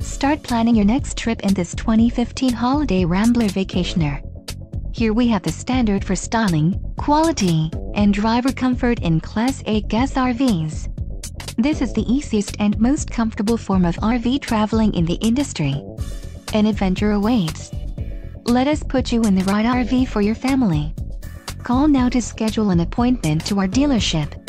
Start planning your next trip in this 2015 Holiday Rambler Vacationer. Here we have the standard for styling, quality, and driver comfort in Class A gas RVs. This is the easiest and most comfortable form of RV traveling in the industry. An adventure awaits. Let us put you in the right RV for your family. Call now to schedule an appointment to our dealership.